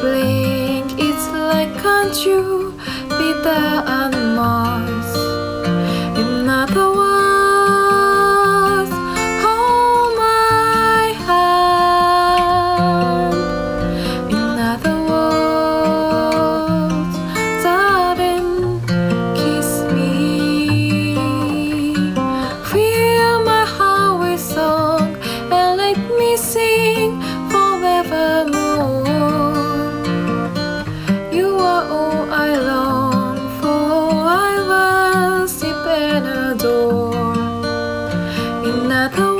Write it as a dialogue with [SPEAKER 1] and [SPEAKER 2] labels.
[SPEAKER 1] blink, it's like can't you be the the